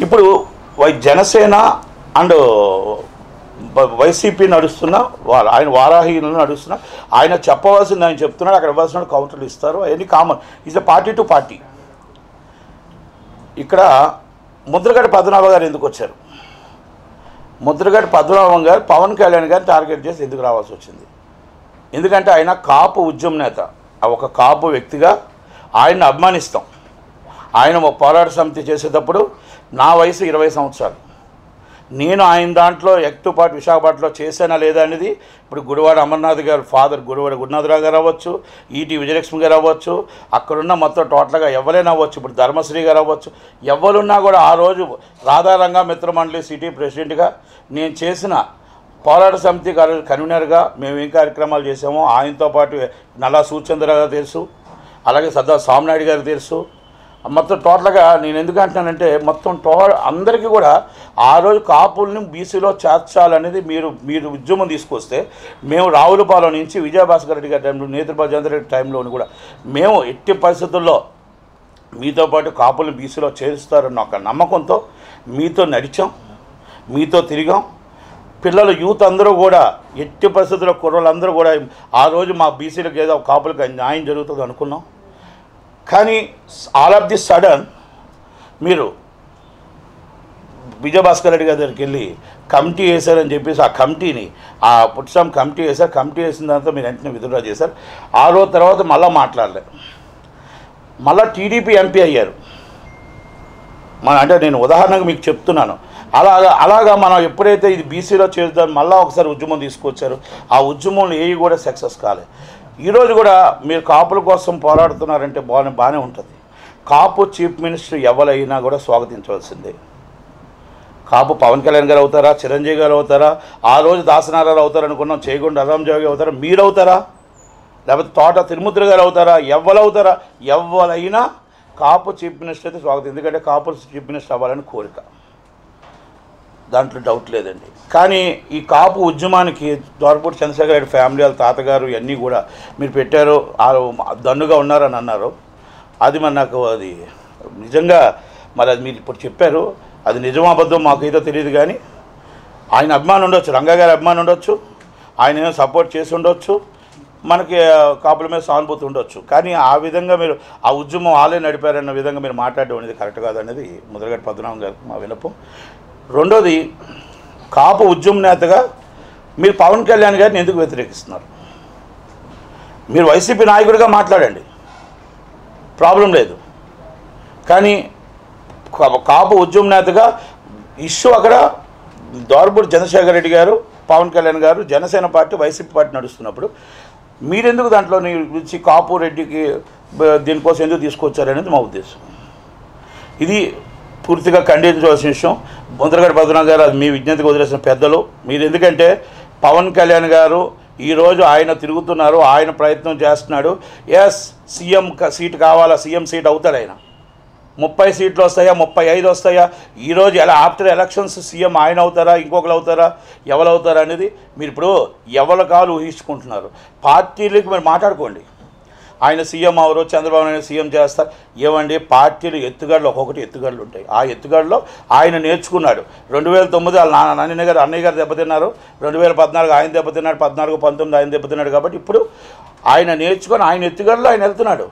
ఇప్పుడు why Janasena and YCP నడుస్తున్న వా- ఆయన వారాహీలు నడుస్తున్న ఆయన చెప్పవలసింది ఆయన చెప్తున్నాడు అక్కడ ఇవ్వాల్సిన కౌంటర్లు ఇస్తారు అవన్నీ common. Is a party to party ఇక్కడ ముద్రగడ్డ పద్మనాభ గారు ఎందుకు వచ్చారు? ముద్రగడ్డ పద్మనాభం గారు పవన్ కళ్యాణ్ గారిని టార్గెట్ చేసి ఎందుకు రావాల్సి వచ్చింది? ఎందుకంటే ఆయన కాపు ఉద్యమ నేత. ఆ ఒక కాపు వ్యక్తిగా ఆయన్ని అభిమానిస్తాం. ఆయన పోరాట సమితి చేసేటప్పుడు నా వయసు ఇరవై సంవత్సరాలు. నేను ఆయన దాంట్లో ఎక్తుపాటు విశాఖపట్నంలో చేశానా లేదా అనేది ఇప్పుడు గుడివాడ అమర్నాథ్ గారు ఫాదర్ గుడివాడ గురునాథరావు గారు అవ్వచ్చు ఈటీ విజయలక్ష్మి గారు అవ్వచ్చు అక్కడున్న మొత్తం టోటల్గా ఎవరైనా అవ్వచ్చు ఇప్పుడు ధర్మశ్రీ గారు అవ్వచ్చు ఎవరున్నా కూడా ఆ రోజు రాధారంగ మిత్రమండలి సిటీ ప్రెసిడెంట్గా నేను చేసిన పోరాట సమితి గారు కన్వీనర్గా మేము ఏం కార్యక్రమాలు చేసామో ఆయనతో పాటు నల్లా సూచంద్ర గారు తెలుసు అలాగే సర్దా స్వామినాయుడు గారు తెలుసు మొత్తం టోటల్గా నేను ఎందుకు అంటున్నానంటే మొత్తం టో అందరికీ కూడా ఆ రోజు కాపుల్ని బీసీలో చేర్చాలనేది మీరు మీరు ఉద్యమం తీసుకొస్తే మేము రావులపాలెం నుంచి విజయభాస్కర్ రెడ్డి గారి టైంలో నేత్రబాబు చంద్రరెడ్డి టైంలోని కూడా మేము ఎట్టి పరిస్థితుల్లో మీతో పాటు కాపుల్ని బీసీలో చేరుస్తారన్న ఒక నమ్మకంతో మీతో నడిచాం మీతో తిరిగాం. పిల్లలు యూత్ అందరూ కూడా ఎట్టి పరిస్థితుల్లో కుర్రలందరూ కూడా ఆ రోజు మా బీసీలకు ఏదో కాపులకు న్యాయం జరుగుతుంది అనుకున్నాం. కానీ ఆల్ ఆఫ్ ది సడన్ మీరు విజయభాస్కర్ రెడ్డి గారి దగ్గరికి వెళ్ళి కమిటీ వేశారని చెప్పేసి ఆ కమిటీని ఆ పుట్సాం కమిటీ వేశారు. కమిటీ వేసిన తర్వాత మీరు వెంటనే విత్డ్రా చేశారు. ఆ రోజు తర్వాత మళ్ళీ మాట్లాడలే. మళ్ళీ టీడీపీ ఎంపీ అయ్యారు. మన అంటే నేను ఉదాహరణకు మీకు చెప్తున్నాను. అలాగా అలాగా మనం ఎప్పుడైతే ఇది బీసీలో చేరుతాం మళ్ళీ ఒకసారి ఉద్యమం తీసుకొచ్చారు. ఆ ఉద్యమంలో ఏవి కూడా సక్సెస్ కాలేదు ఈరోజు కూడా మీరు కాపుల కోసం పోరాడుతున్నారంటే బాగానే బాగానే ఉంటుంది. కాపు చీఫ్ మినిస్టర్ ఎవరైనా కూడా స్వాగతించవలసిందే. కాపు పవన్ కళ్యాణ్ గారు అవుతారా చిరంజీవి గారు అవుతారా ఆ రోజు దాసనారాలు అవుతారు అనుకున్నాం చేయకుండా అరాంజావి అవుతారా మీరు అవుతారా? లేకపోతే తోట తిరుముద్ర గారు అవుతారా ఎవ్వరు అవుతారా? ఎవ్వరైనా కాపు చీఫ్ మినిస్టర్ అయితే స్వాగతం. ఎందుకంటే కాపు చీఫ్ మినిస్టర్ అవ్వాలని కోరిక. దాంట్లో డౌట్ లేదండి. కానీ ఈ కాపు ఉద్యమానికి దోరపూడి చంద్రశేఖర రెడ్డి ఫ్యామిలీ వాళ్ళ తాతగారు ఇవన్నీ కూడా మీరు పెట్టారు ఆ దన్నుగా ఉన్నారని అన్నారు. అది మరి నాకు అది నిజంగా మరి అది మీరు ఇప్పుడు చెప్పారు అది నిజమా అబద్ధం మాకైతే తెలియదు కానీ ఆయన అభిమానం ఉండొచ్చు రంగా గారి అభిమానం ఉండొచ్చు ఆయన ఏమో సపోర్ట్ చేసి ఉండొచ్చు మనకి కాపుల మీద సానుభూతి ఉండొచ్చు. కానీ ఆ విధంగా మీరు ఆ ఉద్యమం వాళ్ళే నడిపారన్న విధంగా మీరు మాట్లాడడం అనేది కరెక్ట్ కాదనేది ముద్రగడ్డ పద్మనాభం గారికి మా వినపం రెండోది కాపు ఉద్యమ నేతగా మీరు పవన్ కళ్యాణ్ గారిని ఎందుకు వ్యతిరేకిస్తున్నారు? మీరు వైసీపీ నాయకుడిగా మాట్లాడండి. ప్రాబ్లం లేదు. కానీ కాపు ఉద్యమ నేతగా ఇష్యూ అక్కడ దోరపూడి చంద్రశేఖర్ రెడ్డి గారు పవన్ కళ్యాణ్ గారు జనసేన పార్టీ వైసీపీ పార్టీ నడుస్తున్నప్పుడు మీరెందుకు దాంట్లో నుంచి కాపు రెడ్డికి దీనికోసం ఎందుకు తీసుకొచ్చారనేది మా ఉద్దేశం. ఇది పూర్తిగా ఖండించవలసిన విషయం. ముందరగడ పద్మనాభ గారు అది మీ విజ్ఞతకు వదిలేసిన పెద్దలు. మీరు ఎందుకంటే పవన్ కళ్యాణ్ గారు ఈరోజు ఆయన తిరుగుతున్నారు ఆయన ప్రయత్నం చేస్తున్నాడు. ఎస్ సీఎం సీట్ కావాలా? సీఎం సీట్ అవుతాడు ఆయన. ముప్పై సీట్లు వస్తాయా? ముప్పై ఐదు వస్తాయా? ఈరోజు ఎలా ఆఫ్టర్ ఎలక్షన్స్ సీఎం ఆయన అవుతారా? ఇంకొకరు అవుతారా? ఎవరు అవుతారా అనేది మీరు ఇప్పుడు ఎవరి కాలు ఊహించుకుంటున్నారు. పార్టీలకు మీరు మాట్లాడుకోండి. ఆయన సీఎం అవరు చంద్రబాబు నాయుడు సీఎం చేస్తారు. ఏమండి? పార్టీలు ఎత్తుగడలు ఒక్కొక్కటి ఎత్తుగడలు ఉంటాయి. ఆ ఎత్తుగడలో ఆయన నేర్చుకున్నాడు. రెండు వేల తొమ్మిది వాళ్ళ నాన్న నాన్న గారు అన్నయ్య గారు దెబ్బతిన్నారు. రెండు వేల పద్నాలుగు ఆయన దెబ్బతిన్నాడు. పద్నాలుగు పంతొమ్మిది ఆయన దెబ్బతిన్నాడు కాబట్టి ఇప్పుడు ఆయన నేర్చుకొని ఆయన ఎత్తుగడలో ఆయన వెళ్తున్నాడు.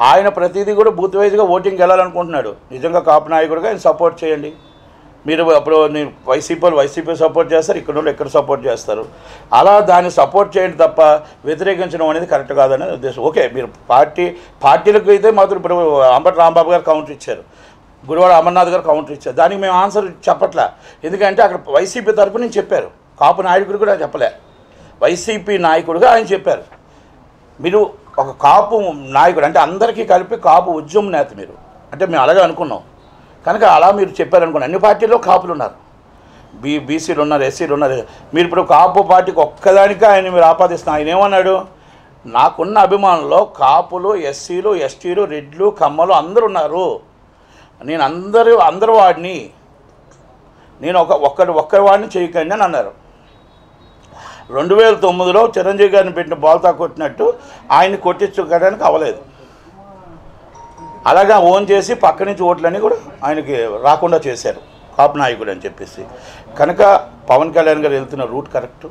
ఆయన ప్రతిదీ కూడా బూత్ వైజ్గా ఓటింగ్కి వెళ్ళాలనుకుంటున్నాడు. నిజంగా కాపు నాయకుడిగా ఆయన సపోర్ట్ చేయండి. మీరు అప్పుడు నేను వైసీపీ వాళ్ళు వైసీపీ సపోర్ట్ చేస్తారు ఇక్కడ వాళ్ళు ఎక్కడ సపోర్ట్ చేస్తారు. అలా దాన్ని సపోర్ట్ చేయండి తప్ప వ్యతిరేకించడం అనేది కరెక్ట్ కాదనే ఉద్దేశం. ఓకే మీరు పార్టీ పార్టీలకు అయితే మాత్రం ఇప్పుడు అంబటి రాంబాబు గారు కౌంటర్ ఇచ్చారు. గురువాడ అమర్నాథ్ గారు కౌంటర్ ఇచ్చారు. దానికి మేము ఆన్సర్ చెప్పట్లే. ఎందుకంటే అక్కడ వైసీపీ తరపు నుంచి చెప్పారు. కాపు నాయకుడు కూడా చెప్పలే. వైసీపీ నాయకుడుగా ఆయన చెప్పారు. మీరు ఒక కాపు నాయకుడు అంటే అందరికీ కలిపి కాపు ఉద్యమ నేత మీరు. అంటే మేము అలాగే అనుకున్నాం. కనుక అలా మీరు చెప్పారనుకోండి అన్ని పార్టీల్లో కాపులు ఉన్నారు. బీ బీసీలు ఉన్నారు ఎస్సీలు ఉన్నారు. మీరు ఇప్పుడు కాపు పార్టీకి ఒక్కదానికే ఆయన మీరు ఆపాదిస్తున్నారు. ఆయన ఏమన్నాడు? నాకున్న అభిమానుల్లో కాపులు ఎస్సీలు ఎస్టీలు రెడ్లు కమ్మలు అందరు ఉన్నారు. నేను అందరూ అందరు వాడిని. నేను ఒక ఒక్కడి ఒక్కరి వాడిని చేయకండి అని అన్నారు. రెండు వేల తొమ్మిదిలో చిరంజీవి గారిని పెట్టిన బాల్తా కొట్టినట్టు ఆయన్ని కొట్టించుకోవడానికి అవ్వలేదు. అలాగా ఓన్ చేసి పక్క నుంచి ఓట్లన్నీ కూడా ఆయనకి రాకుండా చేశారు. కాపు నాయకుడు అని చెప్పేసి. కనుక పవన్ కళ్యాణ్ గారు వెళ్తున్న రూట్ కరెక్ట్.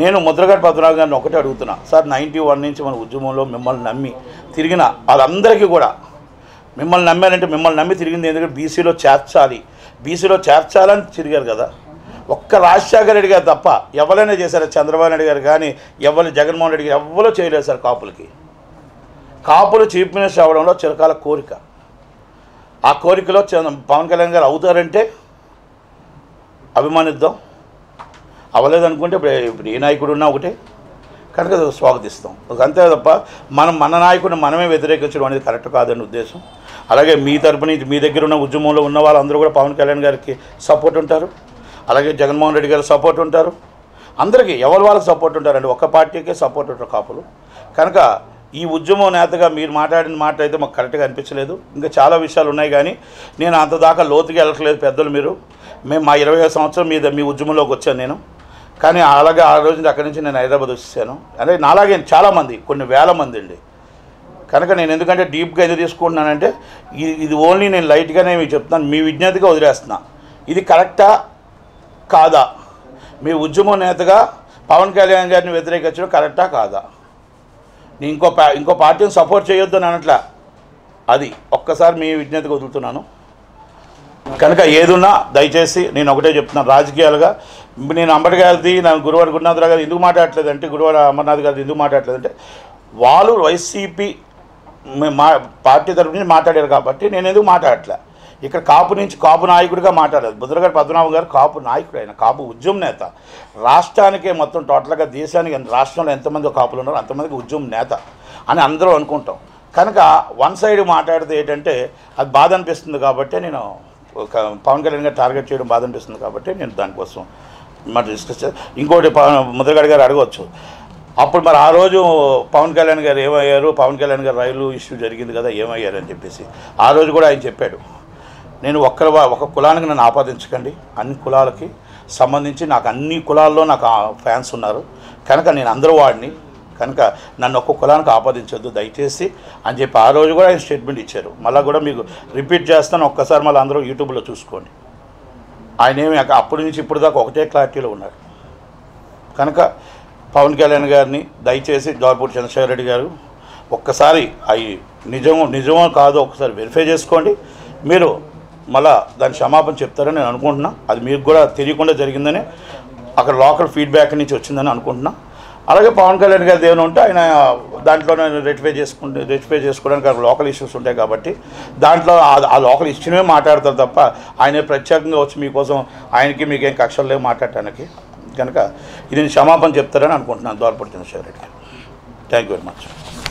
నేను ముద్రగడ్ పద్మనాభ గారిని ఒకటే అడుగుతున్నా. సార్ నైంటీ వన్ నుంచి మన ఉద్యమంలో మిమ్మల్ని నమ్మి తిరిగిన వాళ్ళందరికీ కూడా మిమ్మల్ని నమ్మారంటే మిమ్మల్ని నమ్మి తిరిగింది ఎందుకంటే బీసీలో చేర్చాలి. బీసీలో చేర్చాలని తిరిగారు కదా. ఒక్క రాజశేఖర రెడ్డి గారు తప్ప ఎవరైనా చేశారు? చంద్రబాబు నాయుడు గారు కానీ ఎవరు జగన్మోహన్ రెడ్డి గారు ఎవరో చేయలేదు సార్ కాపులకి? కాపులు చీఫ్ మినిస్టర్ అవ్వడంలో చిరకాల కోరిక. ఆ కోరికలో పవన్ కళ్యాణ్ గారు అవుతారంటే అభిమానిద్దాం. అవ్వలేదనుకుంటే ఇప్పుడు ఇప్పుడు ఏ నాయకుడు ఉన్నా ఒకటే. కనుక స్వాగతిస్తాం. అంతే తప్ప మనం మన నాయకుడిని మనమే వ్యతిరేకించడం అనేది కరెక్ట్ కాదని ఉద్దేశం. అలాగే మీ తరపు నుంచి మీ దగ్గర ఉన్న ఉద్యమంలో ఉన్న వాళ్ళందరూ కూడా పవన్ కళ్యాణ్ గారికి సపోర్ట్ ఉంటారు. అలాగే జగన్మోహన్ రెడ్డి గారు సపోర్ట్ ఉంటారు. అందరికీ ఎవరి వాళ్ళకి సపోర్ట్ ఉంటారండి? ఒక్క పార్టీకే సపోర్ట్ ఉంటారు కాపులు. కనుక ఈ ఉద్యమం నేతగా మీరు మాట్లాడిన మాట అయితే మాకు కరెక్ట్గా అనిపించలేదు. ఇంకా చాలా విషయాలు ఉన్నాయి కానీ నేను అంత దాకా లోతుగా వెళ్ళట్లేదు పెద్దలు మీరు. మేము మా ఇరవై సంవత్సరం మీద మీ ఉద్యమంలోకి వచ్చాను నేను. కానీ అలాగే ఆ రోజు అక్కడి నుంచి నేను హైదరాబాద్ వచ్చేసాను. అంటే నాలాగే చాలామంది కొన్ని వేల మంది అండి. కనుక నేను ఎందుకంటే డీప్గా ఎందుకు తీసుకుంటున్నానంటే ఇది ఇది ఓన్లీ నేను లైట్గానే మీకు చెప్తున్నాను మీ విజ్ఞతగా వదిలేస్తున్నా. ఇది కరెక్టా? కాదా? మీ ఉద్యమం నేతగా పవన్ కళ్యాణ్ గారిని వ్యతిరేకించడం కరెక్టా? కాదా? నేను ఇంకో పా ఇంకో పార్టీని సపోర్ట్ చేయొద్దు అని అనట్లా. అది ఒక్కసారి మీ విజ్ఞతకు వదులుతున్నాను. కనుక ఏదున్నా దయచేసి నేను ఒకటే చెప్తున్నాను రాజకీయాలుగా. నేను అంబటిగారిది నేను గురువారి గురునాథరావు గారు ఎందుకు మాట్లాడలేదు అంటే గురువారు అమర్నాథ్ గారు ఎందుకు మాట్లాడట్లేదు అంటే వాళ్ళు వైసీపీ మా పార్టీ తరపు నుంచి మాట్లాడారు కాబట్టి నేను ఎందుకు మాట్లాడట్లే? ఇక్కడ కాపు నుంచి కాపు నాయకుడిగా మాట్లాడారు. బుద్రగారు పద్మనాభం గారు కాపు నాయకుడు ఆయన కాపు ఉద్యమ నేత. రాష్ట్రానికే మొత్తం టోటల్గా దేశానికి రాష్ట్రంలో ఎంతమంది కాపులు ఉన్నారో అంతమందికి ఉద్యమ నేత అని అందరూ అనుకుంటాం. కనుక వన్ సైడ్ మాట్లాడితే ఏంటంటే అది బాధ అనిపిస్తుంది కాబట్టి నేను ఒక పవన్ కళ్యాణ్ గారు టార్గెట్ చేయడం బాధ అనిపిస్తుంది కాబట్టి నేను దానికోసం మరి డిస్కస్ ఇంకోటి ముద్రగడ్ గారు అడగవచ్చు అప్పుడు మరి ఆ రోజు పవన్ కళ్యాణ్ గారు ఏమయ్యారు? పవన్ కళ్యాణ్ గారు రైలు ఇష్యూ జరిగింది కదా ఏమయ్యారు అని చెప్పేసి. ఆ రోజు కూడా ఆయన చెప్పాడు. నేను ఒక్కరి ఒక కులానికి నన్ను ఆపాదించకండి. అన్ని కులాలకి సంబంధించి నాకు అన్ని కులాల్లో నాకు ఫ్యాన్స్ ఉన్నారు. కనుక నేను అందరూ వాడిని. కనుక నన్ను ఒక్క కులానికి ఆపాదించొద్దు దయచేసి అని చెప్పి ఆ రోజు కూడా ఆయన స్టేట్మెంట్ ఇచ్చారు. మళ్ళీ కూడా మీకు రిపీట్ చేస్తాను. ఒక్కసారి మళ్ళీ అందరూ యూట్యూబ్లో చూసుకోండి. ఆయన ఏమి అప్పటి నుంచి ఇప్పుడు దాకా ఒకటే క్లారిటీలో ఉన్నాడు కనుక పవన్ కళ్యాణ్ గారిని దయచేసి జోర్పూర్ చంద్రశేఖర రెడ్డి గారు ఒక్కసారి అవి నిజం నిజమో కాదో ఒకసారి వెరిఫై చేసుకోండి. మీరు మళ్ళా దాని క్షమాపణ చెప్తారని నేను అనుకుంటున్నా. అది మీకు కూడా తెలియకుండా జరిగిందని అక్కడ లోకల్ ఫీడ్బ్యాక్ నుంచి వచ్చిందని అనుకుంటున్నా. అలాగే పవన్ కళ్యాణ్ గారి ఏమైనా ఉంటే ఆయన దాంట్లో రెటిఫై చేసుకుంటే రెటిఫై చేసుకోవడానికి అక్కడ లోకల్ ఇష్యూస్ ఉంటాయి కాబట్టి దాంట్లో ఆ- లోకల్ ఇష్యూనే మాట్లాడతారు తప్ప ఆయనే ప్రత్యేకంగా వచ్చి మీకోసం ఆయనకి మీకేం కక్షలు లేవు మాట్లాడటానికి. కనుక ఇది క్షమాపణ చెప్తారని అనుకుంటున్నాను. Dwarapudi Chandrasekhar Reddy thank you very much